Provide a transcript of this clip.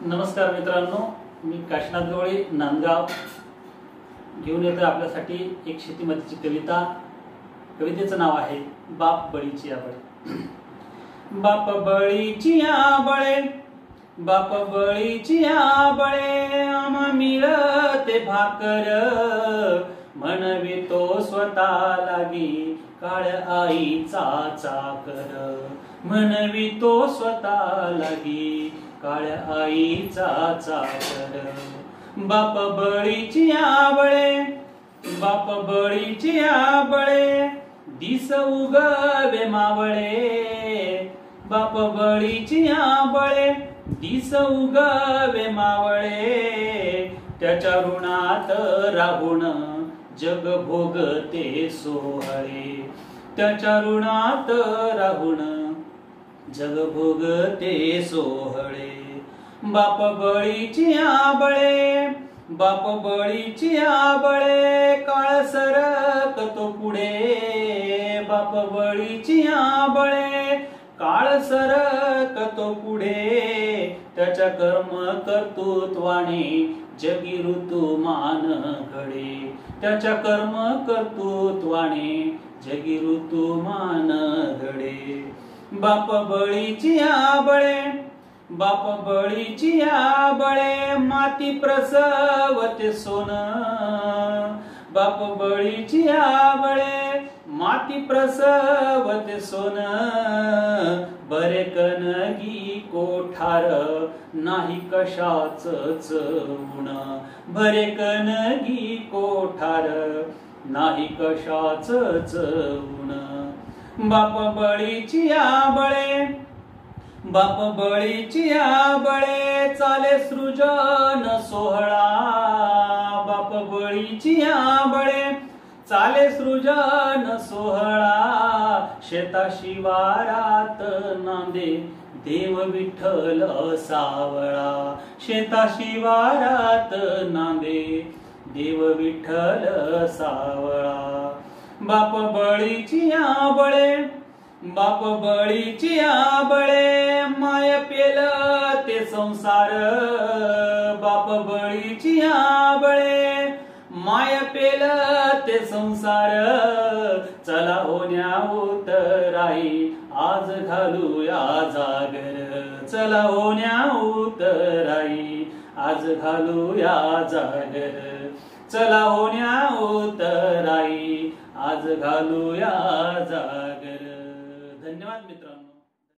नमस्कार मित्रांनो मी काशीनाथ गवळे नांदगाव. घेऊन येतो आपल्यासाठी एक शेतीमतीची कविता. कवितेचं नाव आहे बाप बळीची आबळे बाप बळीची आबळे बाप बळीची आबळे आम्हा मिळते भाकर. म्हणवी तो स्वतः लागी काळ आईचा चाकर. म्हणवी तो स्वतः लागी काळ आईचा चाकर. बाप बळीची आबळे बाप बळीची आबळे दिस उगवे मावळे. बाप बळीची आबळे दिस उगवे मावळे. त्याच्या ऋणात राहून जग भोगते सोहळे. त्याच्या ऋणात राहुण जग भोगते सोहळे. बाप बळीची आबळे बाप बळीची आबळे काळ सरकतो पुढे. बाप बळीची आबळे काळ सरकतो पुढे. त्याच्या कर्म कर्तृत्वाने जगी ऋतुमान घडे. त्याच्या कर्म कर्तृत्वाने जगी ऋतुमान घडे. बाप बळीची आबळे बाप बळीची आबळे माती प्रसवते सोन. बाप बळीची आबळे माती प्रसवते सोन. कनगी कोठार नाही कशाच चवण. बरे कनगी कोठार नाही कशाच चवण. बाप बळीची आबळे बाप बळीची आबळे चाले सृजन सोहळा. बाप बळीची आबळे चाले सृजन सोहळा. शेता शिवारात नांदे देव विठ्ठल सावळा शेता शिवारात नांदे. देव विठ्ठल सावळा बाप बळीची आबळे. बाप बळीची आबळे. माय पेल ते संसार. बाप बळीची आबळे. माय पेल ते संसार. चला होण्या उतराई आज घालूया जागर. चला होण्या उतराई आज घालूया जागर. चला होण्या उतराई आज घालूया जागर. धन्यवाद मित्रांनो.